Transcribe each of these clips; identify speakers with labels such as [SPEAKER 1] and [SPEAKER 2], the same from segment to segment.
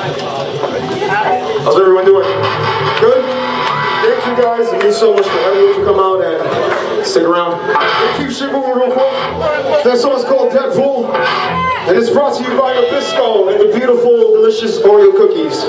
[SPEAKER 1] How's everyone doing? Good? Thank you guys. It means so much for everyone to come out and stick around. Keep shit moving real quick. That song's called Dead Pull. And it's brought to you by Nabisco and the beautiful, delicious Oreo cookies.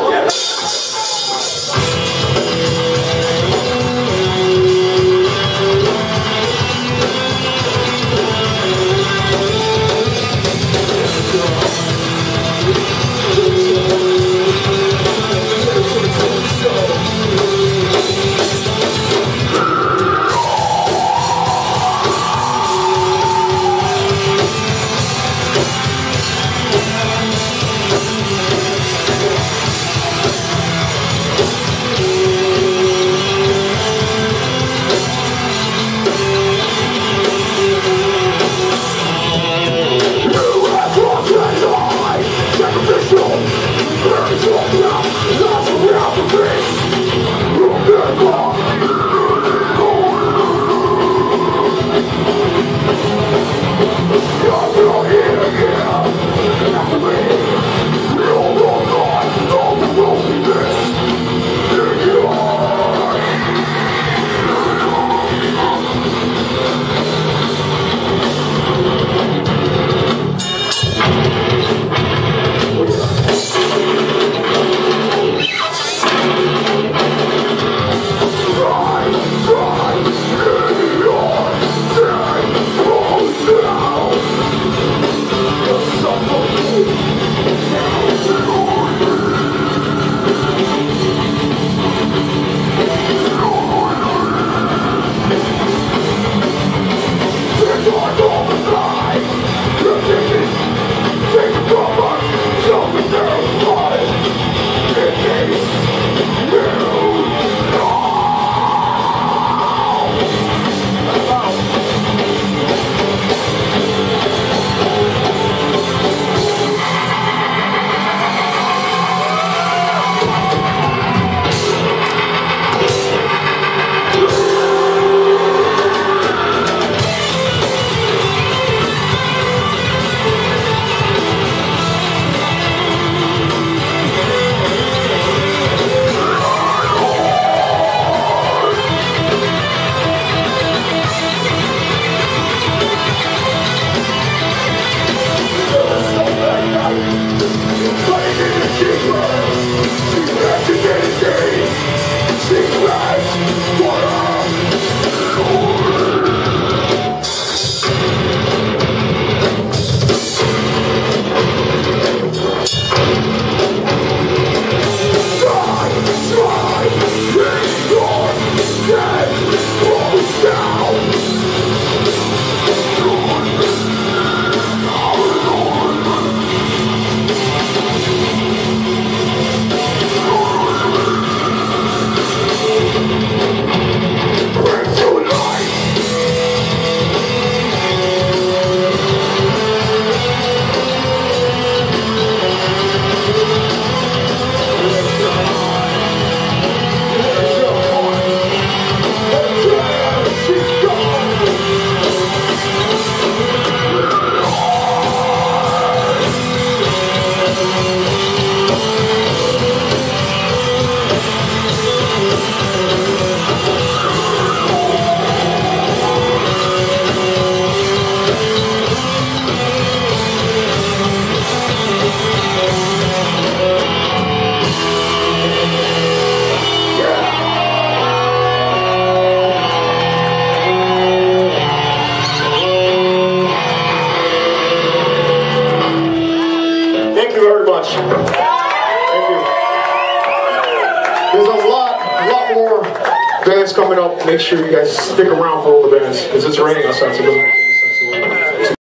[SPEAKER 1] There's a lot, a lot more bands coming up. Make sure you guys stick around for all the bands because it's raining outside. So